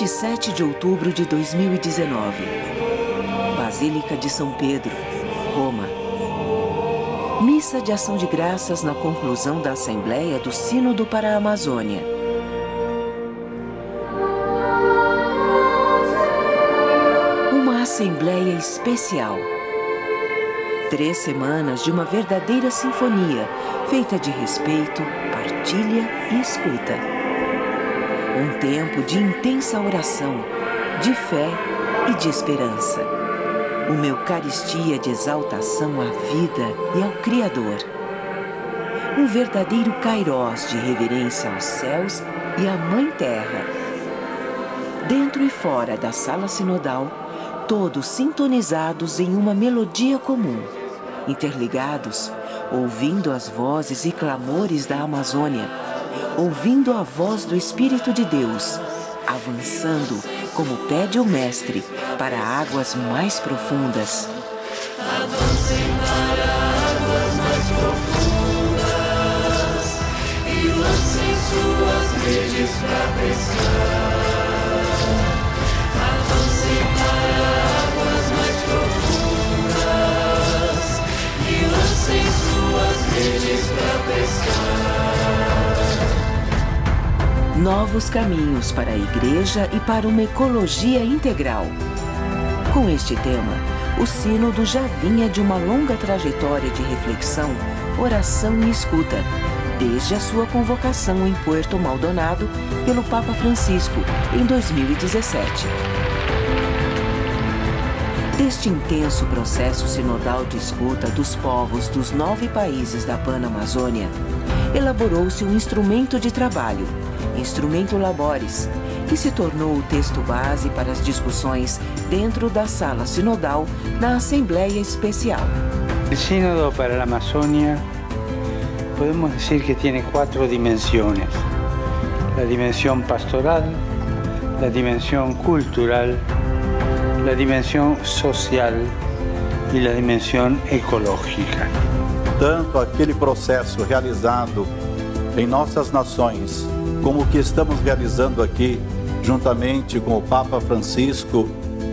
27 de outubro de 2019. Basílica de São Pedro, Roma. Missa de Ação de Graças na conclusão da Assembleia do Sínodo para a Amazônia. Uma Assembleia especial. Três semanas de uma verdadeira sinfonia, feita de respeito, partilha e escuta. Um tempo de intensa oração, de fé e de esperança. Uma Eucaristia de exaltação à vida e ao Criador. Um verdadeiro kairós de reverência aos céus e à Mãe Terra. Dentro e fora da sala sinodal, todos sintonizados em uma melodia comum, interligados, ouvindo as vozes e clamores da Amazônia, ouvindo a voz do Espírito de Deus, avançando como pede o Mestre para águas mais profundas. E lancem suas redes para pescar. Avancem para águas mais profundas e lancem suas redes para pescar. Novos caminhos para a igreja e para uma ecologia integral. Com este tema, o Sínodo já vinha de uma longa trajetória de reflexão, oração e escuta, desde a sua convocação em Puerto Maldonado pelo Papa Francisco em 2017. Deste intenso processo sinodal de escuta dos povos dos nove países da Panamazônia, elaborou-se um instrumento de trabalho, Instrumento Labores, que se tornou o texto base para as discussões dentro da sala sinodal na Assembleia Especial. El Sínodo para la Amazonia podemos decir que tiene cuatro dimensiones. La dimensión pastoral, la dimensión cultural, la dimensión social y la dimensión ecológica. tanto aquele processo realizado em nossas nações, como o que estamos realizando aqui, juntamente com o Papa Francisco,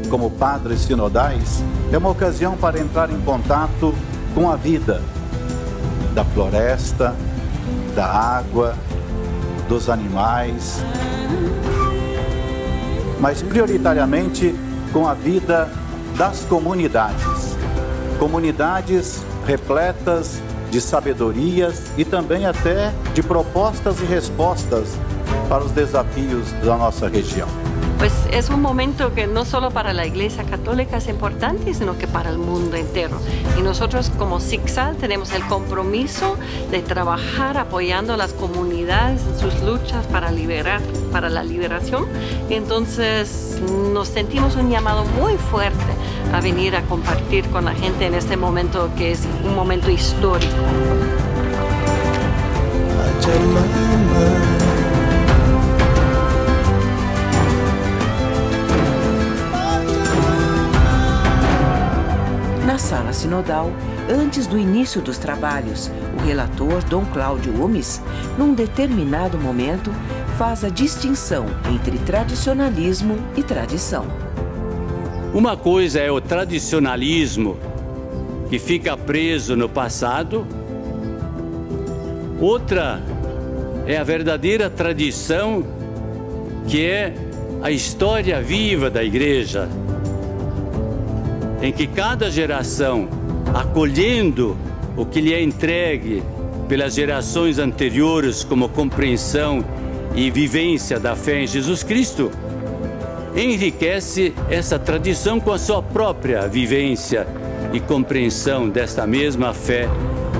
como padres sinodais, é uma ocasião para entrar em contato com a vida da floresta, da água, dos animais, mas prioritariamente com a vida das comunidades. Comunidades repletas de sabedorias e também até de propostas e respostas para os desafios da nossa região. Pues es un momento que no solo para la Iglesia Católica es importante, sino que para el mundo entero. Y nosotros como SIXAL tenemos el compromiso de trabajar apoyando a las comunidades en sus luchas para liberar, para la liberación. Entonces nos sentimos un llamado muy fuerte a venir a compartir con la gente en este momento que es un momento histórico. Na sala sinodal, antes do início dos trabalhos, o relator Dom Cláudio Umes, num determinado momento, faz a distinção entre tradicionalismo e tradição. Uma coisa é o tradicionalismo que fica preso no passado, outra é a verdadeira tradição que é a história viva da igreja, em que cada geração, acolhendo o que lhe é entregue pelas gerações anteriores como compreensão e vivência da fé em Jesus Cristo, enriquece essa tradição com a sua própria vivência e compreensão desta mesma fé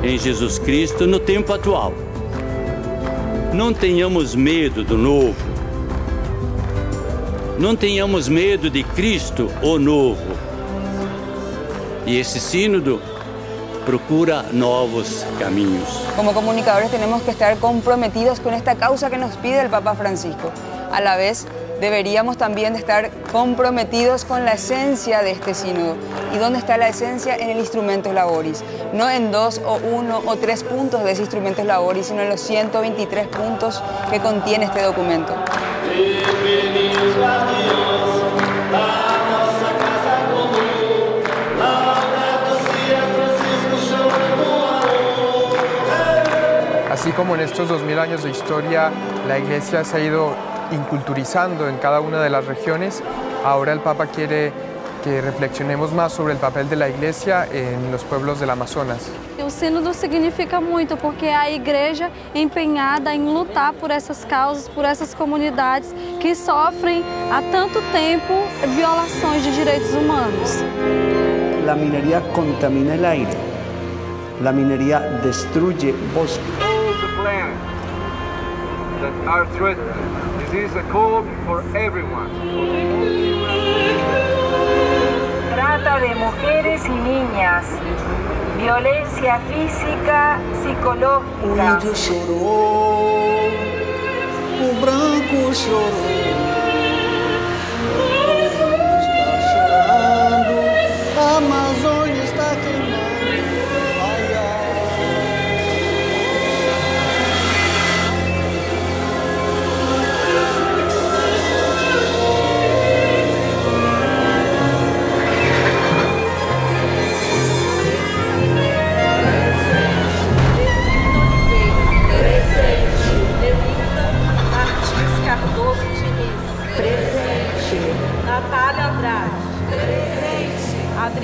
em Jesus Cristo no tempo atual. não tenhamos medo do novo. Não tenhamos medo de Cristo, o novo. E esse sínodo procura novos caminhos. Como comunicadores tenemos que estar comprometidos con esta causa que nos pide el Papa Francisco. A la vez, deberíamos también de estar comprometidos con la esencia de este sínodo. ¿Y dónde está la esencia? En el instrumento laboris. No en dos o uno o tres puntos de ese instrumento laboris, sino en los 123 puntos que contiene este documento. Así como en estos 2000 años de historia la Iglesia se ha ido inculturizando en cada una de las regiones, ahora el Papa quiere que reflexionemos más sobre el papel de la Iglesia en los pueblos del Amazonas. O sínodo significa muito porque a igreja empenhada em lutar por essas causas, por essas comunidades que sofrem há tanto tempo violações de direitos humanos. La minería contamina el aire, la minería destruye bosques. that are threatened. This is a call for everyone. Trata de mujeres y niñas, violencia física, psicológica. O índio chorou, o branco chorou.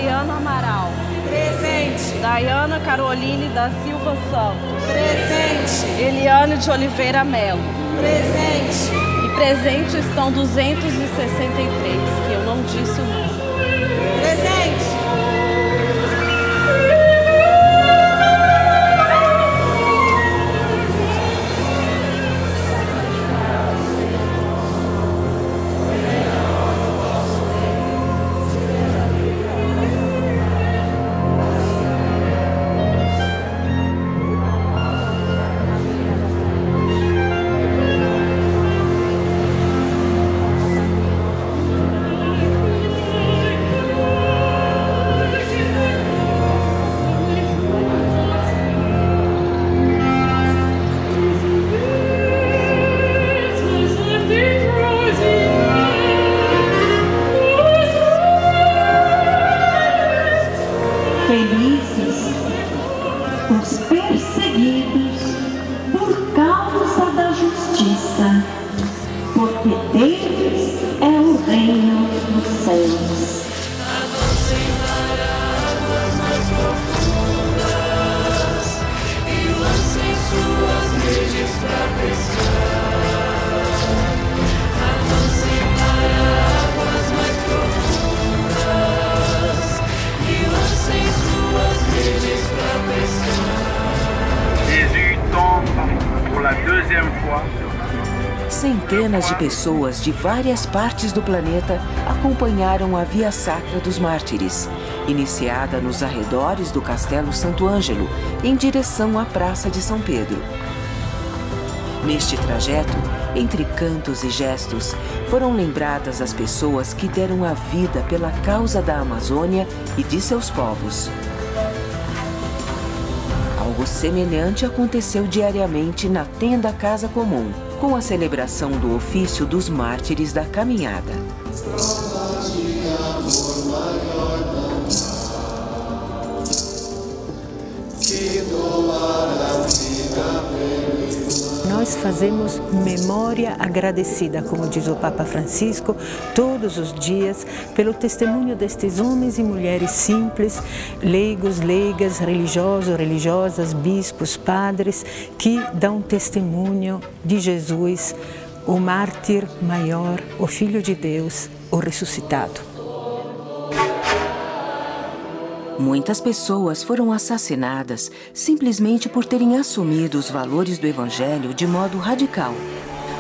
Adriano Amaral. Presente. Dayana Caroline da Silva Santos. Presente. Eliane de Oliveira Melo. Presente. E presente estão 263, que eu não disse o número. Presente. Felizes os perseguidos por causa da justiça, porque deles é o reino dos céus. Suas redes pra la deuxième fois Centenas de pessoas de várias partes do planeta acompanharam a Via Sacra dos Mártires, iniciada nos arredores do Castelo Santo Ângelo, em direção à Praça de São Pedro. Neste trajeto, entre cantos e gestos, foram lembradas as pessoas que deram a vida pela causa da Amazônia e de seus povos. Algo semelhante aconteceu diariamente na Tenda Casa Comum, com a celebração do ofício dos mártires da caminhada. Nós fazemos memória agradecida, como diz o Papa Francisco, todos os dias, pelo testemunho destes homens e mulheres simples, leigos, leigas, religiosos, religiosas, bispos, padres, que dão testemunho de Jesus, o mártir maior, o Filho de Deus, o ressuscitado. Muitas pessoas foram assassinadas simplesmente por terem assumido os valores do Evangelho de modo radical.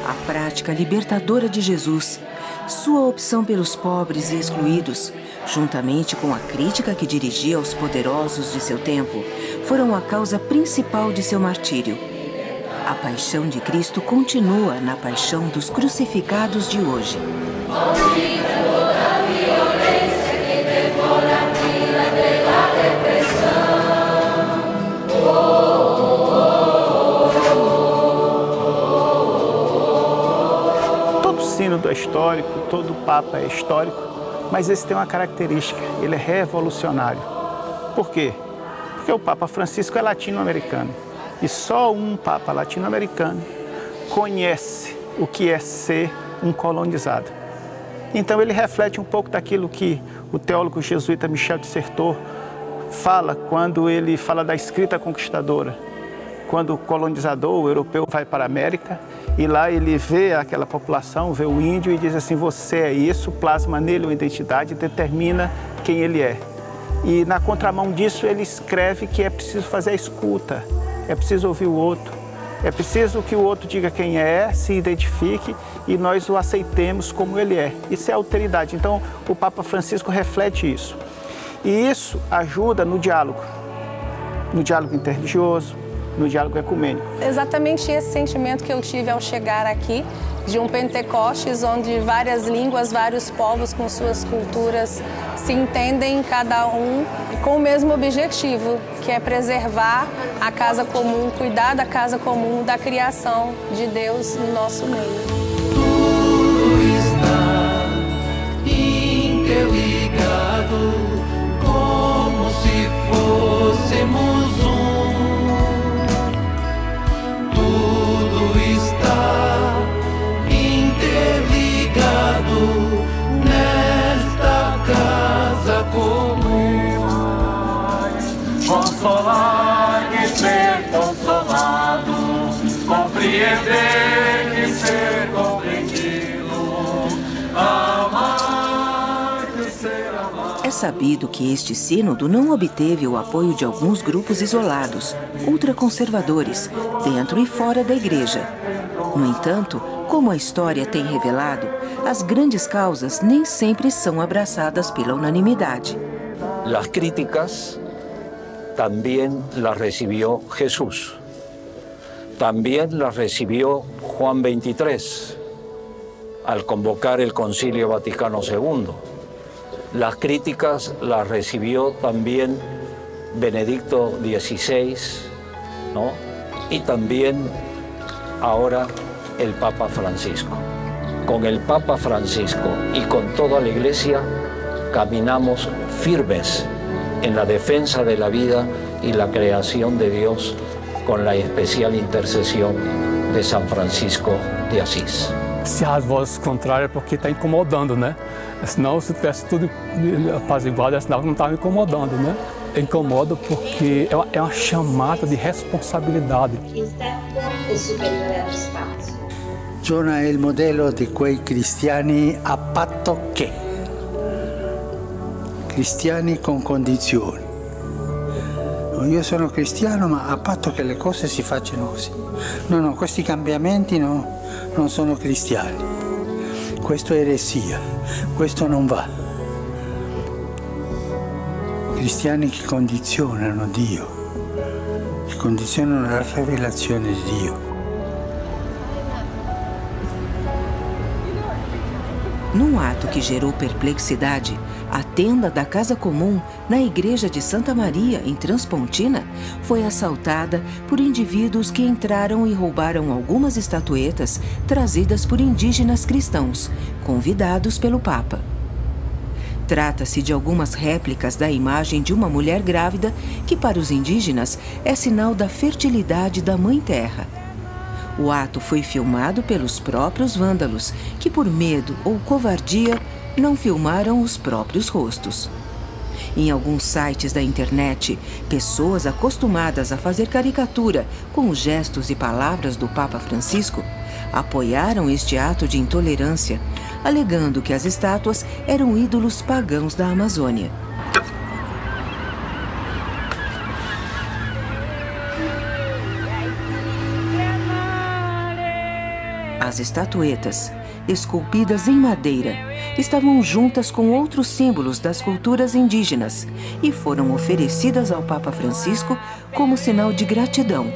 A prática libertadora de Jesus, sua opção pelos pobres e excluídos, juntamente com a crítica que dirigia aos poderosos de seu tempo, foram a causa principal de seu martírio. A paixão de Cristo continua na paixão dos crucificados de hoje. Sínodo é histórico, todo papa é histórico, mas esse tem uma característica, ele é revolucionário. Por quê? Porque o Papa Francisco é latino-americano e só um Papa latino-americano conhece o que é ser um colonizado. Então ele reflete um pouco daquilo que o teólogo jesuíta Michel de Certeau fala quando ele fala da escrita conquistadora. Quando o colonizador, o europeu, vai para a América e lá ele vê aquela população, vê o índio e diz assim: Você é isso, plasma nele uma identidade, determina quem ele é. E na contramão disso, ele escreve que é preciso fazer a escuta, é preciso ouvir o outro, é preciso que o outro diga quem é, se identifique e nós o aceitemos como ele é. Isso é alteridade. Então, o Papa Francisco reflete isso. E isso ajuda no diálogo, no diálogo interreligioso, no diálogo ecumênico. Exatamente esse sentimento que eu tive ao chegar aqui, de um Pentecostes onde várias línguas, vários povos com suas culturas se entendem, cada um com o mesmo objetivo, que é preservar a casa comum, cuidar da casa comum, da criação de Deus no nosso meio. Tudo está interligado, como se fôssemos Consolar e ser consolado, compreender e ser compreendido, amar e ser amado. É sabido que este sínodo não obteve o apoio de alguns grupos isolados, ultraconservadores, dentro e fora da igreja. No entanto, como a história tem revelado, as grandes causas nem sempre são abraçadas pela unanimidade. Las críticas también las recibió Jesús. También las recibió Juan 23 al convocar el Concilio Vaticano II. Las críticas las recibió también Benedicto XVI, ¿no? Y también ahora el Papa Francisco. Con el Papa Francisco y con toda la Iglesia caminamos firmes en la defensa de la vida y la creación de Dios con la especial intercesión de San Francisco de Asís. Se as vozes contrárias é porque está incomodando, né? Senão, se tivesse tudo apaziguado, é sinal que não estava incomodando, né? Incomoda porque é uma, é uma chamada de responsabilidade. Giona è il modello di quei cristiani a patto che, cristiani con condizioni. Io sono cristiano ma a patto che le cose si facciano così. No, no, questi cambiamenti no, non sono cristiani. Questo è eresia, questo non va. Cristiani che condizionano Dio, che condizionano la rivelazione di Dio. Num ato que gerou perplexidade, a tenda da Casa Comum, na igreja de Santa Maria, em Transpontina, foi assaltada por indivíduos que entraram e roubaram algumas estatuetas trazidas por indígenas cristãos, convidados pelo Papa. Trata-se de algumas réplicas da imagem de uma mulher grávida, que para os indígenas é sinal da fertilidade da Mãe Terra. O ato foi filmado pelos próprios vândalos, que por medo ou covardia não filmaram os próprios rostos. Em alguns sites da internet, pessoas acostumadas a fazer caricatura com os gestos e palavras do Papa Francisco apoiaram este ato de intolerância, alegando que as estátuas eram ídolos pagãos da Amazônia. As estatuetas, esculpidas em madeira, estavam juntas com outros símbolos das culturas indígenas e foram oferecidas ao Papa Francisco como sinal de gratidão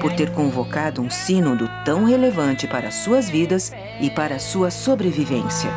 por ter convocado um sínodo tão relevante para suas vidas e para sua sobrevivência.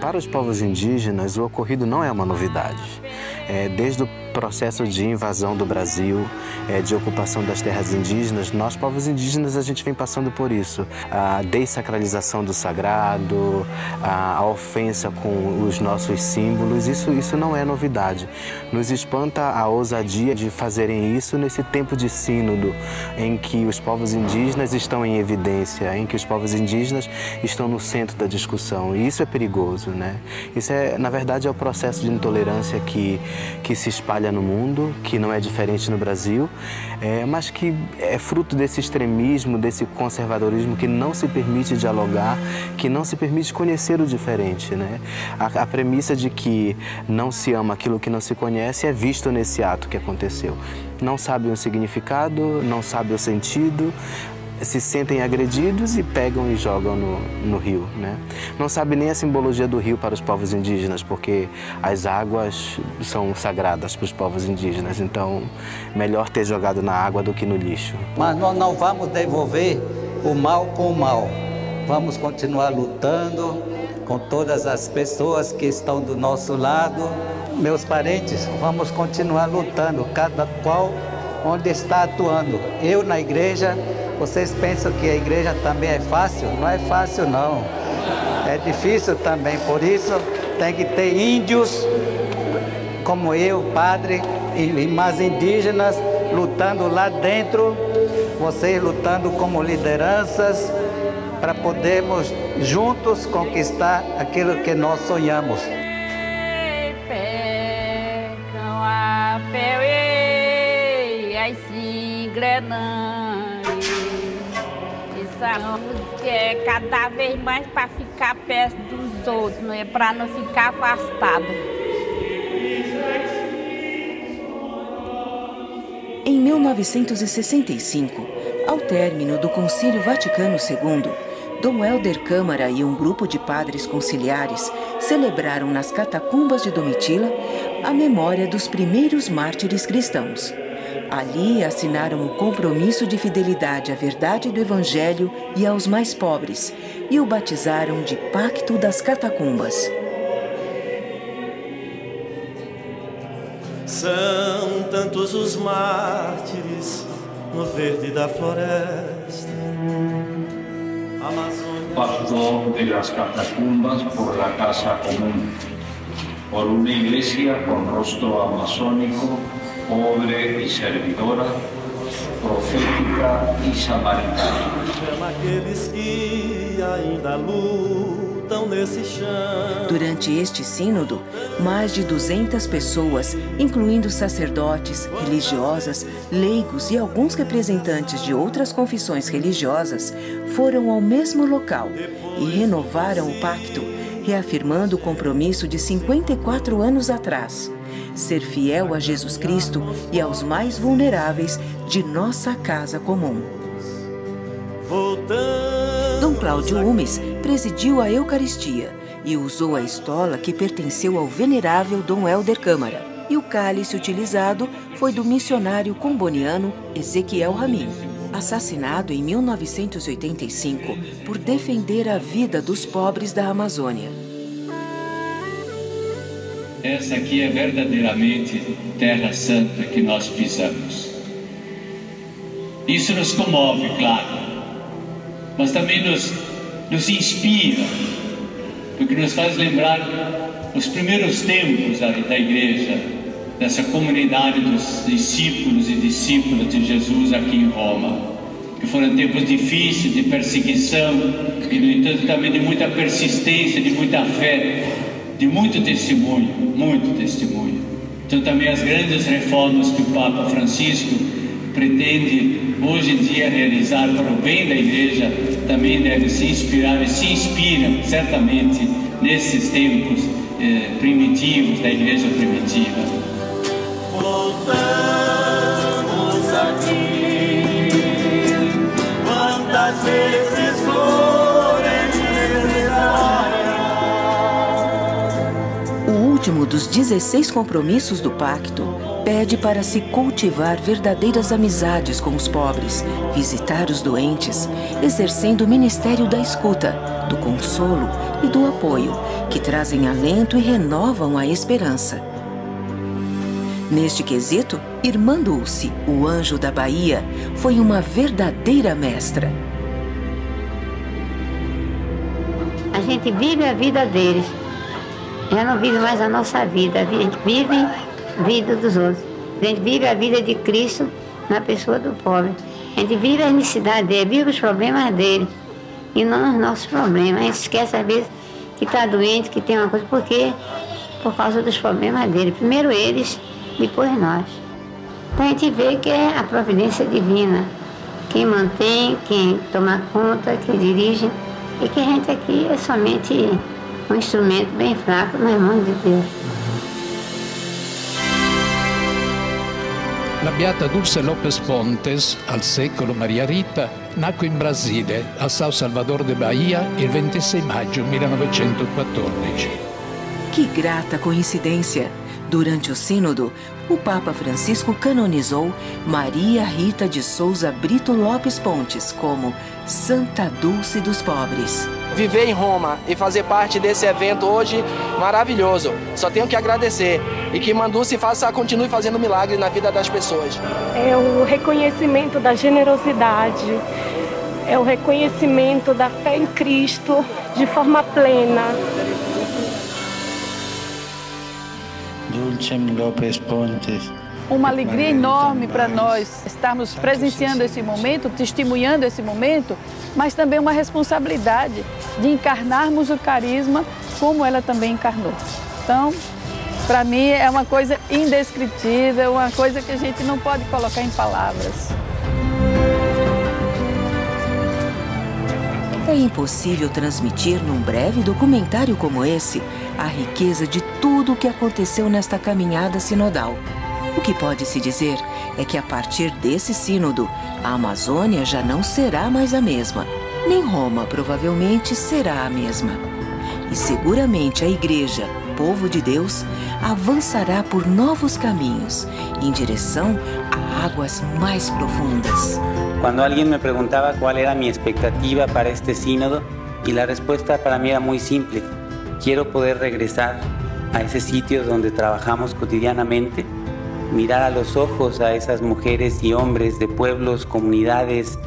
Para os povos indígenas, o ocorrido não é uma novidade. É, desde o processo de invasão do Brasil, é, de ocupação das terras indígenas, nós, povos indígenas, a gente vem passando por isso. A desacralização do sagrado, a ofensa com os nossos símbolos, isso, isso não é novidade. Nos espanta a ousadia de fazerem isso nesse tempo de sínodo, em que os povos indígenas estão em evidência, em que os povos indígenas estão no centro da discussão. E isso é perigoso, né? Isso, é, na verdade, é o processo de intolerância que, que se espalha no mundo, que não é diferente no Brasil, é, mas que é fruto desse extremismo, desse conservadorismo que não se permite dialogar, que não se permite conhecer o diferente. Né? A, a premissa de que não se ama aquilo que não se conhece é visto nesse ato que aconteceu. Não sabe o significado, não sabe o sentido, se sentem agredidos e pegam e jogam no, no rio. Né? Não sabe nem a simbologia do rio para os povos indígenas, porque as águas são sagradas para os povos indígenas, então melhor ter jogado na água do que no lixo. Mas nós não vamos devolver o mal com o mal. Vamos continuar lutando com todas as pessoas que estão do nosso lado. Meus parentes, vamos continuar lutando, cada qual onde está atuando. Eu na igreja vocês pensam que a igreja também é fácil? Não é fácil não. É difícil também, por isso tem que ter índios como eu, padre, e mais indígenas lutando lá dentro, vocês lutando como lideranças para podermos juntos conquistar aquilo que nós sonhamos. Essa música é cada vez mais para ficar perto dos outros, não é para não ficar afastado. Em 1965, ao término do Concílio Vaticano II, Dom Helder Câmara e um grupo de padres conciliares celebraram nas catacumbas de Domitila a memória dos primeiros mártires cristãos. Ali assinaram o compromisso de fidelidade à verdade do Evangelho e aos mais pobres e o batizaram de Pacto das Catacumbas. São tantos os mártires no verde da floresta. Paso de las catacumbas por la casa común, por una iglesia con rostro amazónico pobre y servidora, profética y samaritana. Durante este sínodo, mais de 200 pessoas, incluindo sacerdotes, religiosas, leigos e alguns representantes de outras confissões religiosas, foram ao mesmo local e renovaram o pacto, reafirmando o compromisso de 54 anos atrás ser fiel a Jesus Cristo e aos mais vulneráveis de nossa casa comum. Dom Cláudio Umes presidiu a Eucaristia e usou a estola que pertenceu ao venerável Dom Helder Câmara, e o cálice utilizado foi do missionário comboniano Ezequiel Ramin, assassinado em 1985 por defender a vida dos pobres da Amazônia. Essa aqui é verdadeiramente terra santa que nós pisamos. Isso nos comove, claro, mas também nos, nos inspira, porque nos faz lembrar os primeiros tempos da, da igreja, dessa comunidade dos discípulos e discípulas de Jesus aqui em Roma, que foram tempos difíceis de perseguição e, no entanto, também de muita persistência, de muita fé de muito testemunho, muito testemunho. Então também as grandes reformas que o Papa Francisco pretende hoje em dia realizar para o bem da igreja também deve se inspirar e se inspira certamente nesses tempos eh, primitivos da igreja primitiva. Dos 16 compromissos do pacto, pede para se cultivar verdadeiras amizades com os pobres, visitar os doentes, exercendo o ministério da escuta, do consolo e do apoio, que trazem alento e renovam a esperança. Neste quesito, Irmã Dulce, o anjo da Bahia, foi uma verdadeira mestra. A gente vive a vida deles. Já não vive mais a nossa vida. A gente vive a vida dos outros. A gente vive a vida de Cristo na pessoa do pobre. A gente vive a necessidade dele, vive os problemas dele. E não os nossos problemas. A gente esquece às vezes que está doente, que tem uma coisa. Por quê? Por causa dos problemas dele. Primeiro eles, depois nós. Então a gente vê que é a providência divina. Quem mantém, quem toma conta, quem dirige. E que a gente aqui é somente um instrumento bem fraco nas mãos de Deus. La Beata Dulce Lopes Pontes, al secolo Maria Rita, nacque in Brasile, a São Salvador de Bahia, il 26 maggio 1914. Que grata coincidência! Durante o Sínodo, o Papa Francisco canonizou Maria Rita de Souza Brito Lopes Pontes como Santa Dulce dos Pobres. Viver em Roma e fazer parte desse evento hoje maravilhoso. Só tenho que agradecer e que Manduce faça, continue fazendo milagre na vida das pessoas. É o reconhecimento da generosidade, é o reconhecimento da fé em Cristo de forma plena. Dulce Lopes Pontes. Uma alegria enorme para nós estarmos presenciando esse momento, testemunhando esse momento, mas também uma responsabilidade de encarnarmos o carisma como ela também encarnou. Então, para mim é uma coisa indescritível, uma coisa que a gente não pode colocar em palavras. É impossível transmitir num breve documentário como esse a riqueza de tudo o que aconteceu nesta caminhada sinodal. O que pode se dizer é que a partir desse sínodo, a Amazônia já não será mais a mesma, nem Roma provavelmente será a mesma. E seguramente a Igreja, povo de Deus, avançará por novos caminhos em direção a águas mais profundas. Cuando alguien me preguntaba cuál era mi expectativa para este sínodo, y la respuesta para mí era muy simple. Quiero poder regresar a ese sitio donde trabajamos cotidianamente, mirar a los ojos a esas mujeres y hombres de pueblos, comunidades,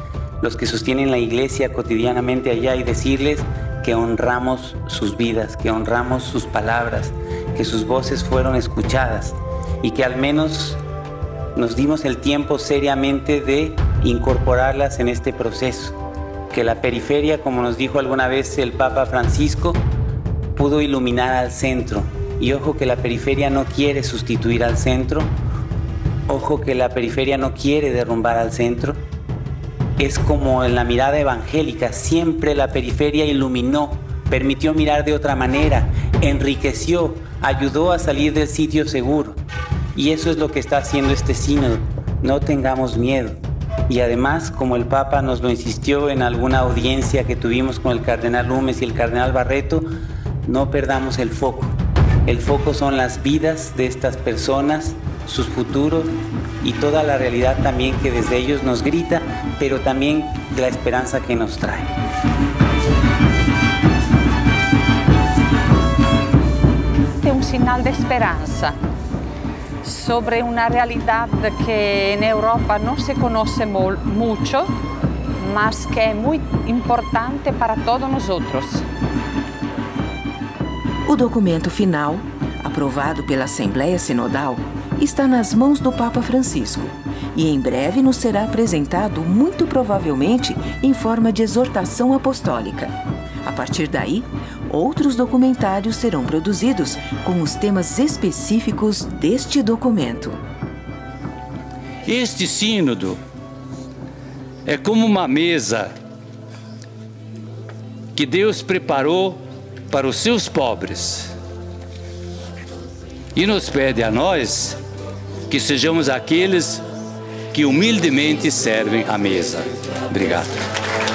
los que sostienen la iglesia cotidianamente allá y decirles que honramos sus vidas, que honramos sus palabras, que sus voces fueron escuchadas y que al menos nos dimos el tiempo seriamente de incorporarlas en este proceso. Que la periferia, como nos dijo alguna vez el Papa Francisco, pudo iluminar al centro. Y ojo que la periferia no quiere sustituir al centro, ojo que la periferia no quiere derrumbar al centro. Es como en la mirada evangélica, siempre la periferia iluminó, permitió mirar de otra manera, enriqueció, ayudó a salir del sitio seguro. Y eso es lo que está haciendo este sínodo. No tengamos miedo. Y además, como el Papa nos lo insistió en alguna audiencia que tuvimos con el Cardenal Lumes y el Cardenal Barreto, no perdamos el foco. El foco son las vidas de estas personas, sus futuros y toda la realidad también que desde ellos nos grita, pero también la esperanza que nos trae. Um sinal de esperança sobre uma realidade que na Europa não se conhece muito, mas que é muito importante para todos nós outros. O documento final, aprovado pela Assembleia Sinodal, está nas mãos do Papa Francisco e em breve nos será apresentado, muito provavelmente, em forma de exortação apostólica. A partir daí, outros documentários serão produzidos com os temas específicos deste documento. Este sínodo é como uma mesa que Deus preparou para os seus pobres e nos pede a nós que sejamos aqueles que humildemente servem à mesa. Obrigado.